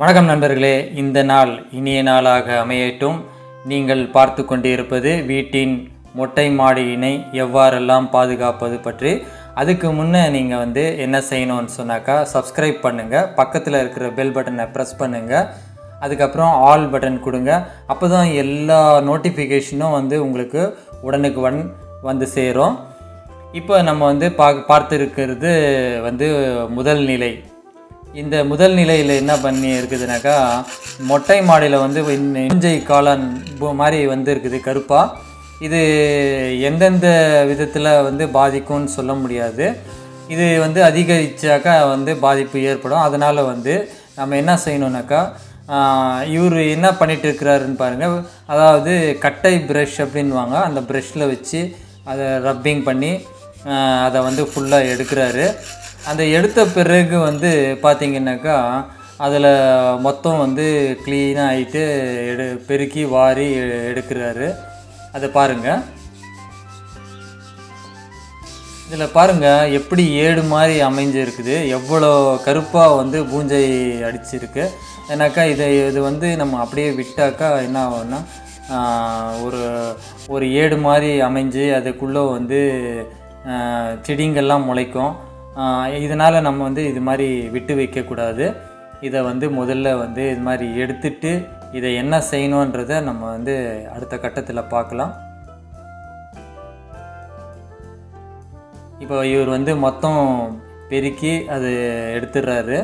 வணக்கம் நண்பர்களே இந்த நாள் இனிய நாளாக அமையட்டும். நீங்கள் பார்த்து கொண்டிருப்பது வீட்டின் மொட்டை மாடியினை எவ்வாறெல்லாம் பாதுகாப்பது பற்றி. அதுக்கு முன்னே நீங்கள் வந்து என்ன செய்யணும்னு சொன்னாக்கா சப்ஸ்கிரைப் பண்ணுங்கள் பக்கத்தில் இருக்கிற பெல் பட்டனை ப்ரெஸ் பண்ணுங்கள் அதுக்கப்புறம் ஆல் பட்டன் கொடுங்க. அப்போ தான் எல்லா நோட்டிஃபிகேஷனும் வந்து உங்களுக்கு உடனுக்கு உடன் வந்து சேரும். இப்போ நம்ம வந்து பா பார்த்துருக்கிறது வந்து முதல் நிலை. இந்த முதல் நிலையில் என்ன பண்ணி இருக்குதுனாக்கா மொட்டை மாடியில் வந்து நெஞ்சை காளான் மாதிரி வந்து இருக்குது கருப்பாக இது எந்தெந்த விதத்தில் வந்து பாதிக்கும்னு சொல்ல முடியாது. இது வந்து அதிகரிச்சாக்கா வந்து பாதிப்பு ஏற்படும். அதனால் வந்து நம்ம என்ன செய்யணுன்னாக்கா இவர் என்ன பண்ணிட்டு இருக்கிறாருன்னு பாருங்கள் அதாவது கட்டை ப்ரஷ் அப்படின்வாங்க அந்த ப்ரஷ்ஷில் வச்சு அதை ரப்பிங் பண்ணி அதை வந்து ஃபுல்லாக எடுக்கிறாரு. அந்த எடுத்த பிறகு வந்து பார்த்தீங்கன்னாக்கா அதில் மொத்தம் வந்து க்ளீனாக ஆகிட்டு எடு பெருக்கி வாரி எ- எடுக்கிறாரு. அதை பாருங்கள் இதில் பாருங்கள் எப்படி ஏடு மாதிரி அமைஞ்சிருக்குது. எவ்வளோ கருப்பாக வந்து பூஞ்சை அடிச்சிருக்கு. ஏன்னாக்கா இதை இது வந்து நம்ம அப்படியே விட்டாக்கா என்ன ஆகும்னா ஒரு ஒரு ஏடு மாதிரி அமைஞ்சு அதுக்குள்ளே வந்து செடிங்கள்லாம் முளைக்கும். இதனால் நம்ம வந்து இது மாதிரி விட்டு வைக்கக்கூடாது. இதை வந்து முதல்ல வந்து இது மாதிரி எடுத்துட்டு இதை என்ன செய்யணுன்றதை நம்ம வந்து அடுத்த கட்டத்தில் பார்க்கலாம். இப்போ இவர் வந்து மொத்தம் பெருக்கி அது எடுத்துடுறாரு.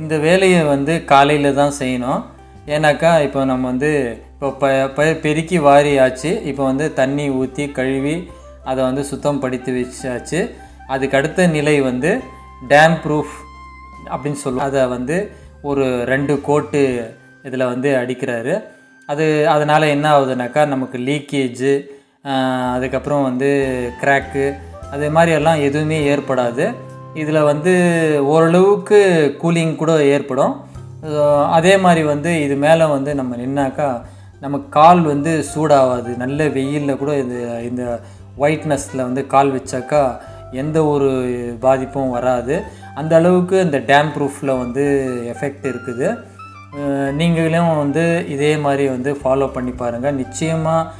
இந்த வேலையை வந்து காலையில் தான் செய்யணும். ஏன்னாக்கா இப்போ நம்ம வந்து இப்போ ப ப- பெருக்கி வாரி ஆச்சு இப்போ வந்து தண்ணி ஊற்றி கழுவி அதை வந்து சுத்தம் படுத்தி வச்சாச்சு. அதுக்கு அடுத்த நிலை வந்து டேம் ப்ரூஃப் அப்படின்னு சொல்லுவோம். அதை வந்து ஒரு ரெண்டு கோட்டு இதில் வந்து அடிக்கிறாரு. அது அதனால் என்ன ஆகுதுனாக்கா நமக்கு லீக்கேஜு அதுக்கப்புறம் வந்து கிராக்கு அதே மாதிரி எல்லாம் எதுவுமே ஏற்படாது. இதில் வந்து ஓரளவுக்கு கூலிங் கூட ஏற்படும். அதே மாதிரி வந்து இது மேலே வந்து நம்ம நின்னாக்கா நம்ம கால் வந்து சூடாகாது நல்ல வெயிலில் கூட இது இந்த ஒயிட்னஸில் வந்து கால் வச்சாக்கா எந்த ஒரு பாதிப்பும் வராது. அந்த அளவுக்கு இந்த டேம் ப்ரூஃபில் வந்து எஃபெக்ட் இருக்குது. நீங்களும் வந்து இதே மாதிரி வந்து ஃபாலோ பண்ணி பாருங்கள் நிச்சயமாக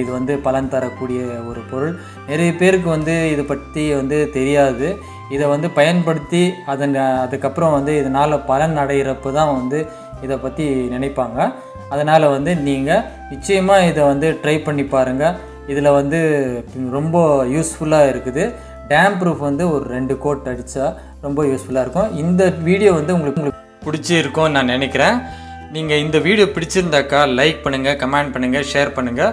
இது வந்து பலன் தரக்கூடிய ஒரு பொருள். நிறைய பேருக்கு வந்து இதை பற்றி வந்து தெரியாது. இதை வந்து பயன்படுத்தி அதன் அதுக்கப்புறம் வந்து இதனால் பலன் அடைகிறப்ப தான் வந்து இதை பற்றி நினைப்பாங்க. அதனால் வந்து நீங்கள் நிச்சயமாக இதை வந்து ட்ரை பண்ணி பாருங்கள் இதில் வந்து ரொம்ப யூஸ்ஃபுல்லாக இருக்குது. டேம் ப்ரூஃப் வந்து ஒரு ரெண்டு கோட் அடித்தா ரொம்ப யூஸ்ஃபுல்லாக இருக்கும். இந்த வீடியோ வந்து உங்களுக்கு உங்களுக்கு பிடிச்சிருக்கும்னு நான் நினைக்கிறேன். நீங்கள் இந்த வீடியோ பிடிச்சிருந்தாக்கா லைக் பண்ணுங்கள் கமெண்ட் பண்ணுங்கள் ஷேர் பண்ணுங்கள்